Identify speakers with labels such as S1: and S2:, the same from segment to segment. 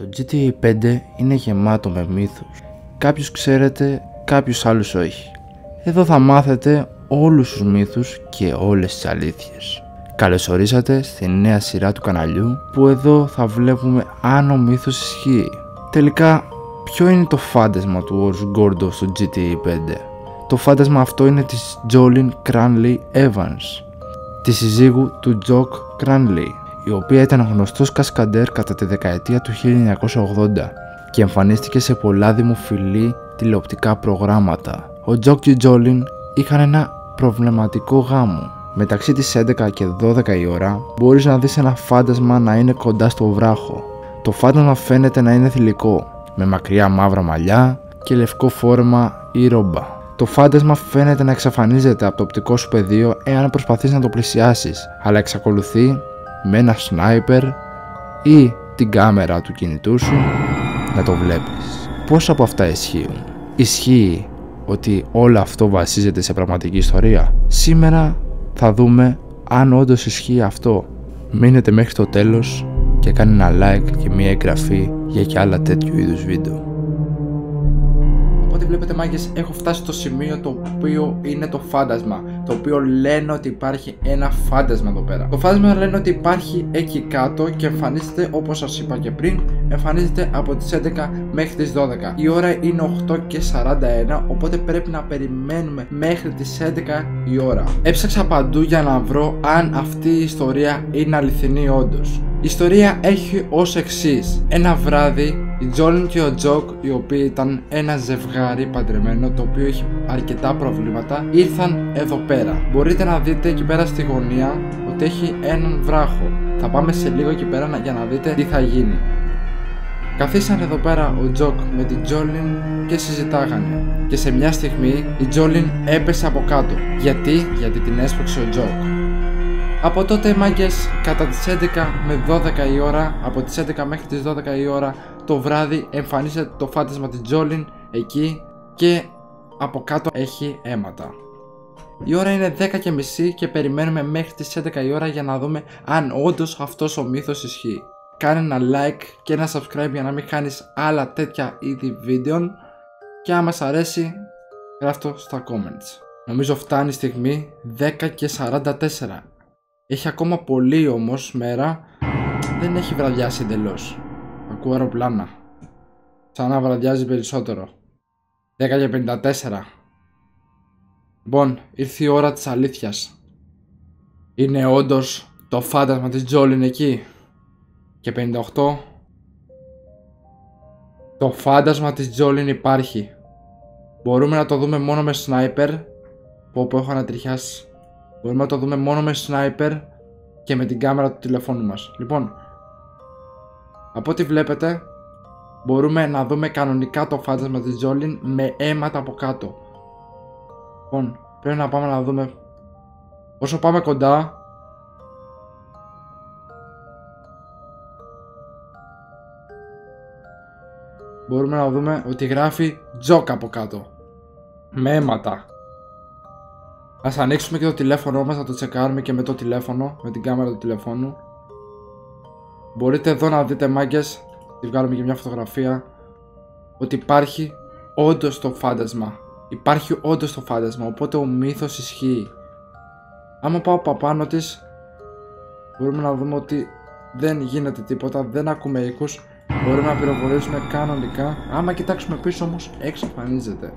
S1: Το GTA 5 είναι γεμάτο με μύθους. Κάποιους ξέρετε, κάποιους άλλους όχι. Εδώ θα μάθετε όλους τους μύθους και όλες τις αλήθειες. Καλώς ορίσατε στη νέα σειρά του καναλιού που εδώ θα βλέπουμε αν ο μύθος ισχύει. Τελικά, ποιο είναι το φάντασμα του όρους Γκόρντο στο GTA 5. Το φάντασμα αυτό είναι της Jolene Cranley Evans, της συζύγου του Jock Cranley, η οποία ήταν γνωστός κασκαντέρ κατά τη δεκαετία του 1980 και εμφανίστηκε σε πολλά δημοφιλή τηλεοπτικά προγράμματα. Ο Jock και η Jolene είχαν ένα προβληματικό γάμο. Μεταξύ της 11 και 12 η ώρα μπορείς να δεις ένα φάντασμα να είναι κοντά στο βράχο. Το φάντασμα φαίνεται να είναι θηλυκό, με μακριά μαύρα μαλλιά και λευκό φόρμα ή ρόμπα. Το φάντασμα φαίνεται να εξαφανίζεται από το οπτικό σου πεδίο εάν προσπαθείς να το πλησιάσεις, αλλά εξακολουθεί με ένα σνάιπερ ή την κάμερα του κινητού σου να το βλέπεις. Πώς από αυτά ισχύουν; Ισχύει ότι όλο αυτό βασίζεται σε πραγματική ιστορία; Σήμερα θα δούμε αν όντως ισχύει αυτό. Μείνετε μέχρι το τέλος και κάνει ένα like και μια εγγραφή για και άλλα τέτοιου είδους βίντεο. Οπότε βλέπετε μάγκες έχω φτάσει στο σημείο το οποίο είναι το φάντασμα το οποίο λένε ότι υπάρχει ένα φάντασμα εδώ πέρα. Το φάντασμα λένε ότι υπάρχει εκεί κάτω και εμφανίζεται όπως σας είπα και πριν εμφανίζεται από τις 11 μέχρι τις 12. Η ώρα είναι 8 και 41 οπότε πρέπει να περιμένουμε μέχρι τις 11 η ώρα. Έψαξα παντού για να βρω αν αυτή η ιστορία είναι αληθινή όντως. Η ιστορία έχει ως εξής. Ένα βράδυ η Τζόλιν και ο Τζοκ, οι οποίοι ήταν ένα ζευγάρι παντρεμένο το οποίο έχει αρκετά προβλήματα, ήρθαν εδώ πέρα. Μπορείτε να δείτε εκεί πέρα στη γωνία ότι έχει έναν βράχο. Θα πάμε σε λίγο εκεί πέρα για να δείτε τι θα γίνει. Καθίσαν εδώ πέρα ο Τζοκ με την Τζόλιν και συζητάγανε. Και σε μια στιγμή η Τζόλιν έπεσε από κάτω. Γιατί, γιατί την έσπρωξε ο Τζοκ. Από τότε μάγκες κατά τις 11 με 12 η ώρα, από τις 11 μέχρι τις 12 η ώρα το βράδυ εμφανίζεται το φάντασμα της Τζόλιν εκεί και από κάτω έχει αίματα. Η ώρα είναι 10 και μισή και περιμένουμε μέχρι τις 11 η ώρα για να δούμε αν όντως αυτός ο μύθος ισχύει. Κάνε ένα like και ένα subscribe για να μην χάνεις άλλα τέτοια είδη βίντεο και αν μας αρέσει γράφτο στα comments. Νομίζω φτάνει η στιγμή 10 και 44. Έχει ακόμα πολύ όμως μέρα, δεν έχει βραδιάσει εντελώς. Ακούω αεροπλάνα. Σαν να βραδιάζει περισσότερο. 10 και 54. Λοιπόν, ήρθε η ώρα της αλήθειας. Είναι όντως το φάντασμα της Τζόλιν εκεί. Και 58. Το φάντασμα της Τζόλιν υπάρχει. Μπορούμε να το δούμε μόνο με σνάιπερ. Που όπου έχω ανατριχιάσει. Μπορούμε να το δούμε μόνο με σνάιπερ και με την κάμερα του τηλεφώνου μας. Λοιπόν, από ό,τι βλέπετε, μπορούμε να δούμε κανονικά το φάντασμα της Τζόλιν με αίματα από κάτω. Λοιπόν, πρέπει να πάμε να δούμε. Όσο πάμε κοντά, μπορούμε να δούμε ότι γράφει τζοκ από κάτω. Με αίματα. Ας ανοίξουμε και το τηλέφωνο μας, να το τσεκάρουμε και με το τηλέφωνο, με την κάμερα του τηλεφώνου. Μπορείτε εδώ να δείτε μάγκες, τη βγάλουμε και μια φωτογραφία, ότι υπάρχει όντως το φάντασμα. Υπάρχει όντως το φάντασμα, οπότε ο μύθος ισχύει. Άμα πάω από πάνω της, μπορούμε να δούμε ότι δεν γίνεται τίποτα, δεν ακούμε ήχους, μπορούμε να πυροβολήσουμε κανονικά. Άμα κοιτάξουμε πίσω όμως, εξαφανίζεται.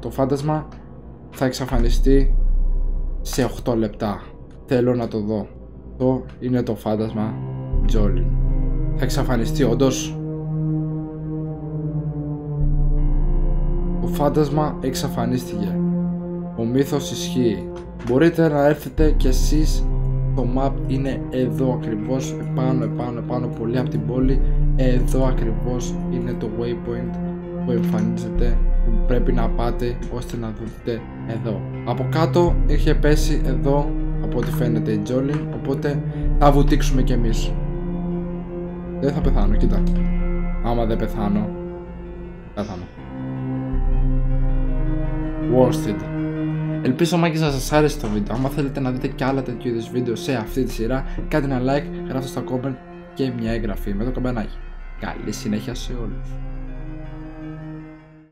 S1: Το φάντασμα θα εξαφανιστεί σε 8 λεπτά. Θέλω να το δω. Αυτό είναι το φάντασμα Τζόλιν. Θα εξαφανιστεί όντως; Το φάντασμα εξαφανίστηκε. Ο μύθος ισχύει. Μπορείτε να έρθετε κι εσείς το map είναι εδώ ακριβώς επάνω επάνω επάνω πολύ από την πόλη εδώ ακριβώς είναι το waypoint που εμφανίζεται που πρέπει να πάτε ώστε να δείτε εδώ από κάτω είχε πέσει εδώ από ό,τι φαίνεται η Τζόλιν οπότε θα βουτήξουμε κι εμείς δεν θα πεθάνω, κοίτα. Άμα δεν πεθάνω, πεθάνω. Worsted. Ελπίζω μάκες να σας άρεσε το βίντεο. Άμα θέλετε να δείτε και άλλα τέτοιου είδους βίντεο σε αυτή τη σειρά, κάντε ένα like, γράψτε στο comment και μια εγγραφή με το καμπανάκι. Καλή συνέχεια σε όλους.